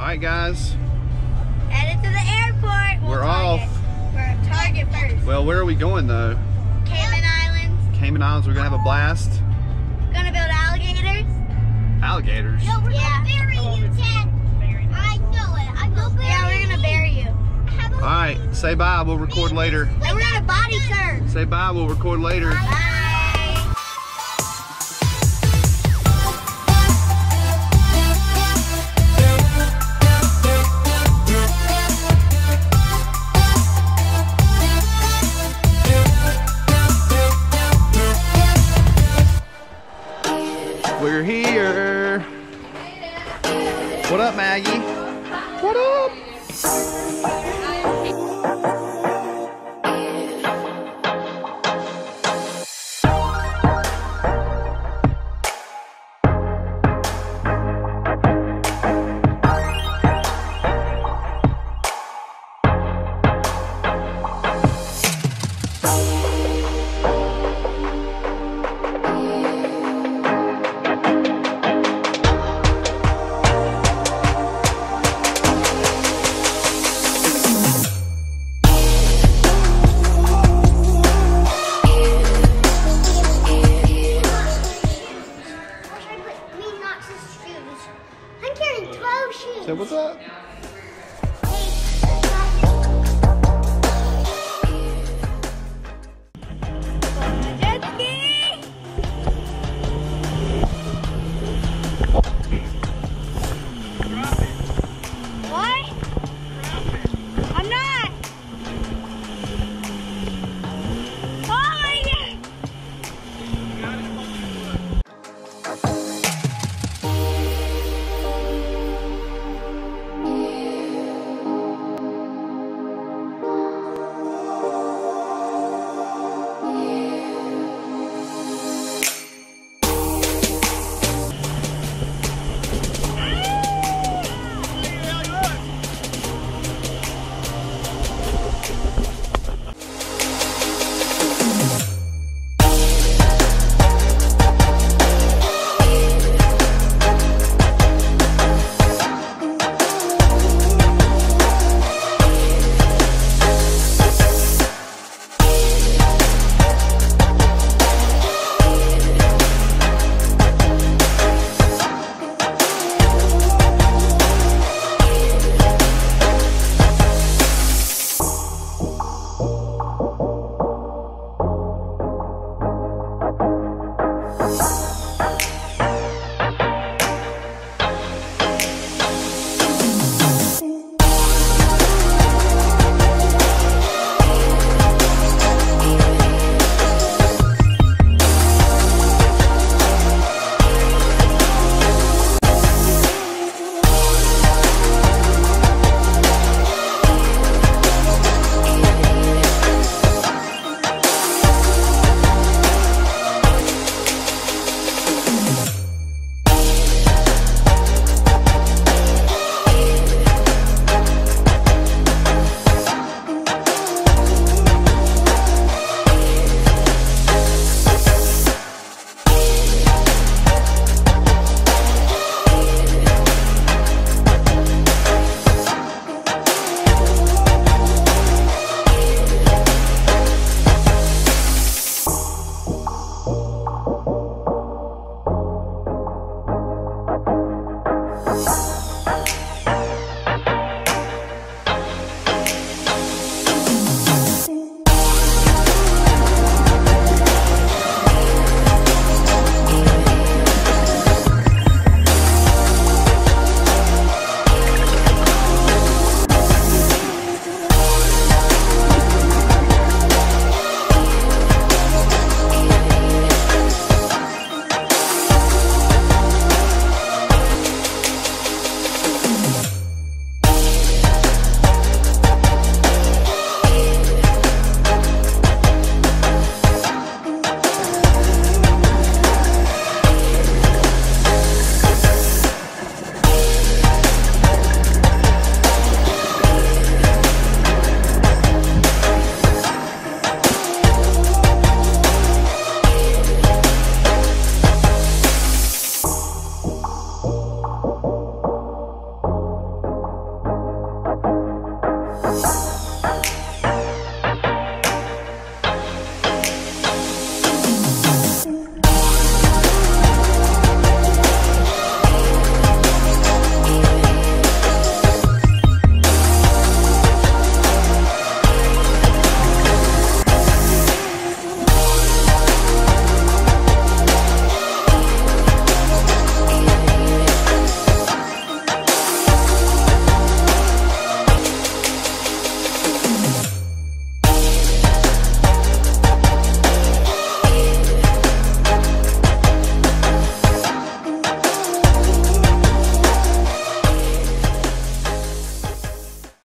right, guys. Headed to the airport. We're Target. off. We're at Target first. Well, where are we going though? Cayman Islands. Cayman Islands. We're gonna have a blast. Gonna build alligators. Alligators. No, we're Yeah. gonna bury you, Ted. I know it. I know Yeah, we're gonna bury you. All right. Say bye. We'll record later. And we're gonna body surf. Say bye. We'll record later. Bye. What up, Maggie? What up? I'm carrying 12 shoes. Say what's up?